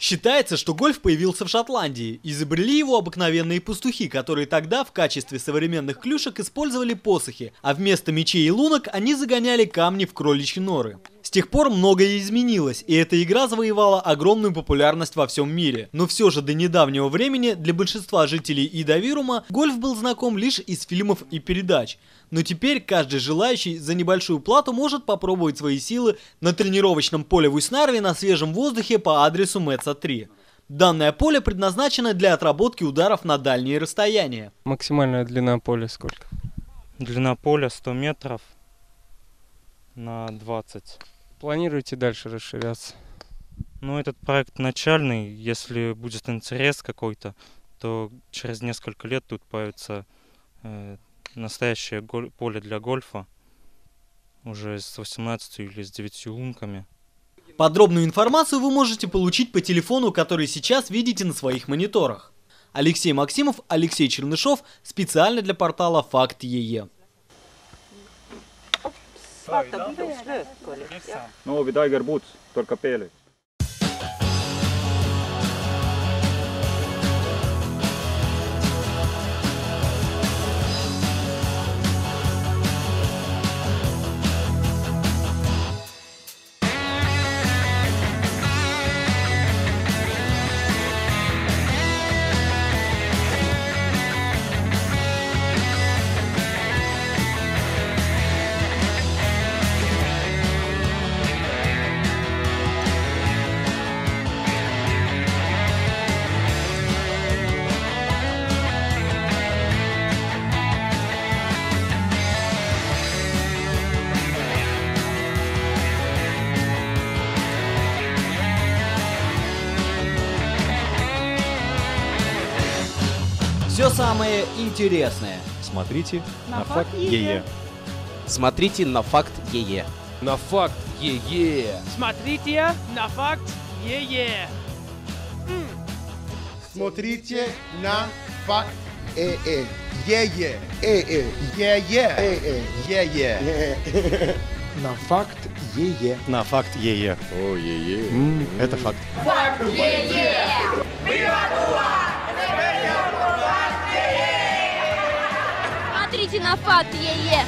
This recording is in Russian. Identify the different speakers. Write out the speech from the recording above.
Speaker 1: Считается, что гольф появился в Шотландии. Изобрели его обыкновенные пастухи, которые тогда в качестве современных клюшек использовали посохи, а вместо мечей и лунок они загоняли камни в кроличьи норы. С тех пор многое изменилось, и эта игра завоевала огромную популярность во всем мире. Но все же до недавнего времени для большинства жителей Идавирума гольф был знаком лишь из фильмов и передач. Но теперь каждый желающий за небольшую плату может попробовать свои силы на тренировочном поле в Уйснарве на свежем воздухе по адресу Мэтса 3. Данное поле предназначено для отработки ударов на дальние расстояния.
Speaker 2: Максимальная длина поля сколько?
Speaker 3: Длина поля 100 метров на 20.
Speaker 2: Планируете дальше расширяться?
Speaker 3: Ну, этот проект начальный. Если будет интерес какой-то, то через несколько лет тут появится э, настоящее поле для гольфа. Уже с 18 или с 9 лунками.
Speaker 1: Подробную информацию вы можете получить по телефону, который сейчас видите на своих мониторах. Алексей Максимов, Алексей Чернышов, специально для портала Факт ЕЕ.
Speaker 4: Новый Дайгер Бутс, только пели.
Speaker 1: Все самое интересное.
Speaker 5: Смотрите на, на факт ЕЕ.
Speaker 6: Смотрите на факт ЕЕ.
Speaker 5: На факт ЕЕ.
Speaker 7: Смотрите на факт ЕЕ.
Speaker 8: Смотрите на факт ЕЕ. ЕЕ. ЕЕ. ЕЕ. ЕЕ.
Speaker 9: На факт ЕЕ.
Speaker 5: На факт ЕЕ.
Speaker 9: О, ЕЕ.
Speaker 5: Это факт.
Speaker 10: Факт ЕЕ. Смотрите на факт ЕЕ.